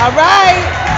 All right.